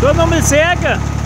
Todo mundo me é cega.